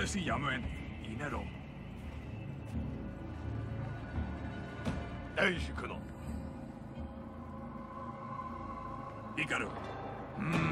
les i llamen i n e r o Eishukuno. Ikaru. Mmm.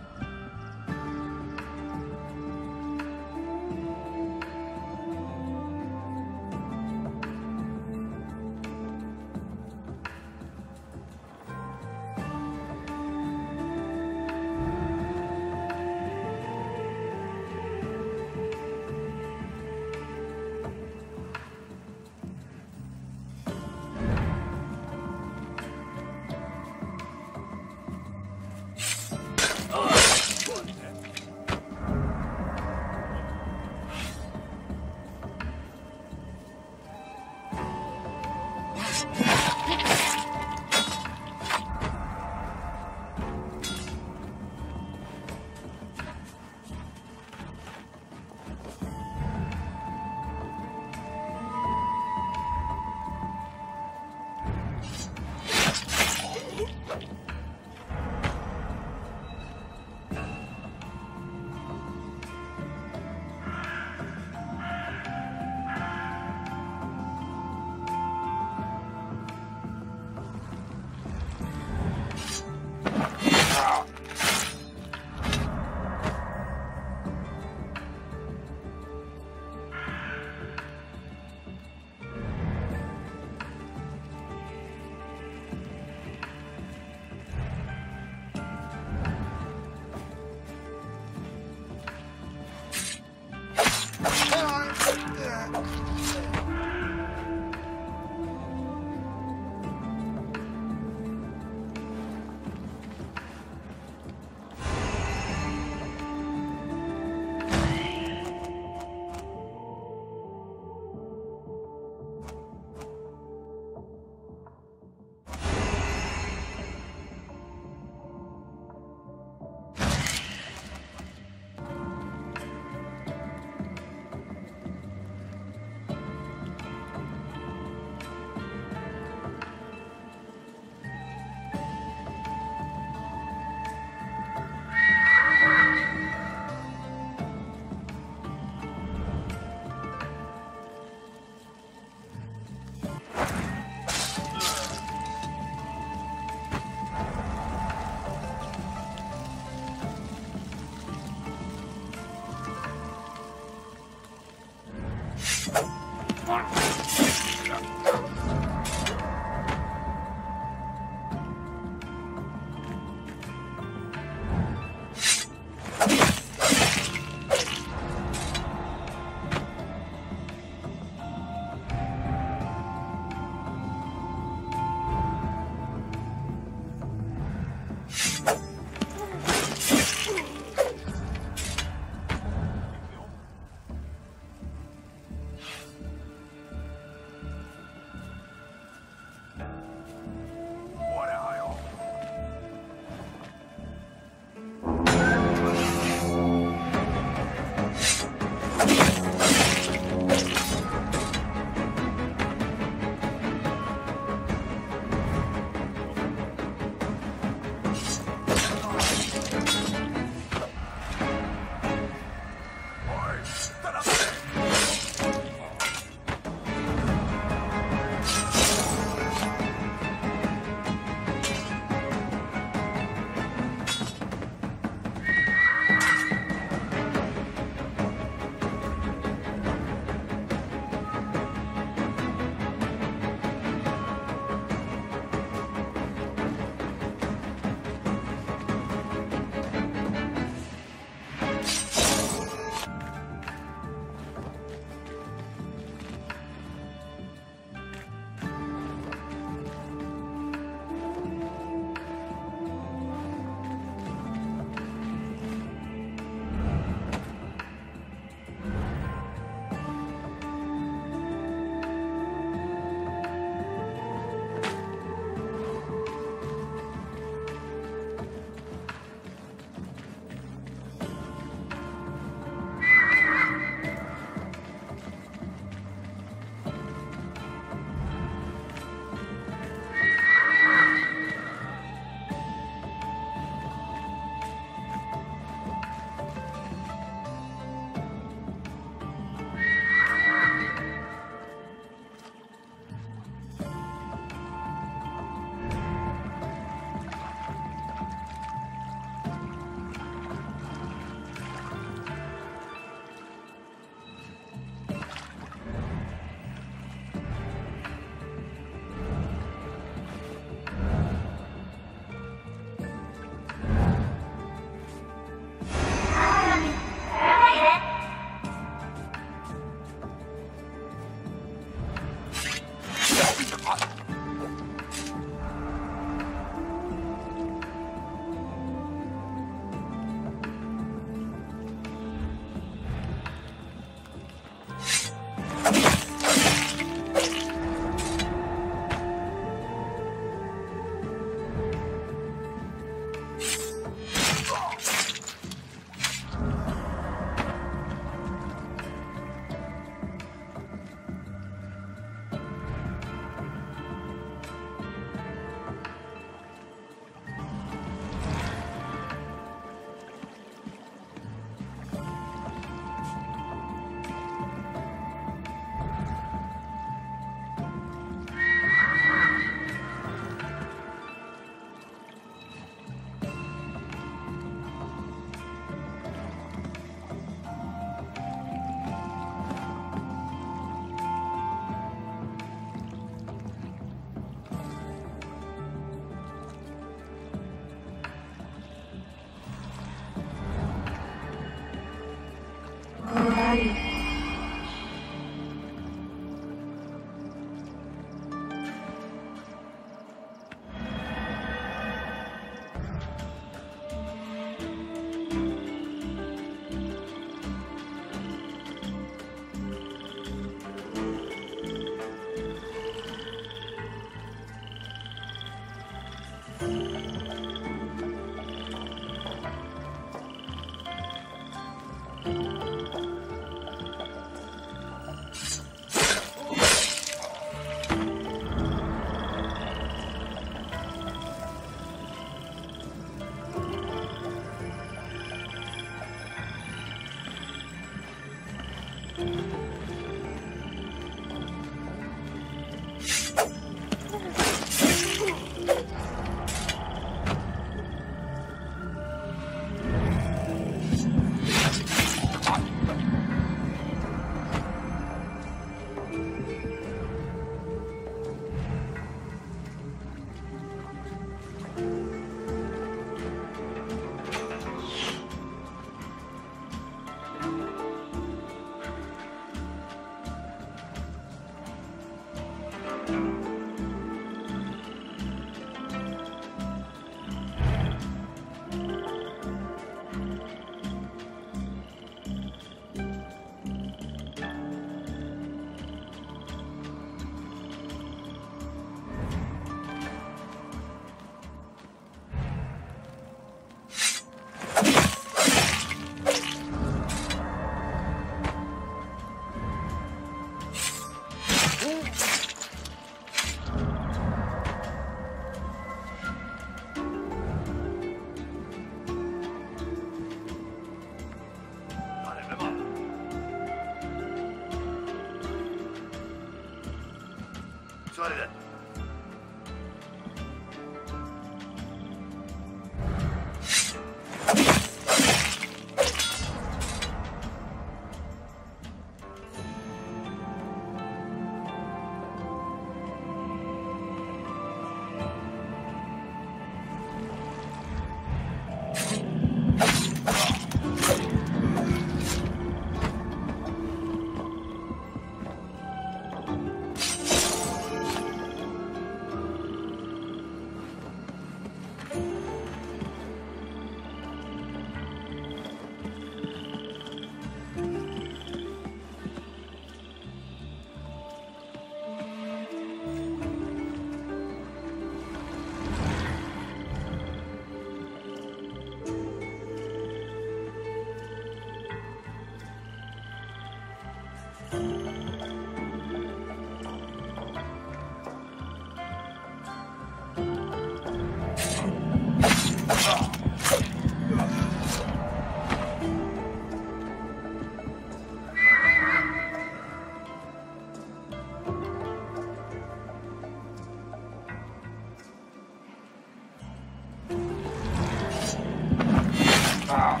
Wow.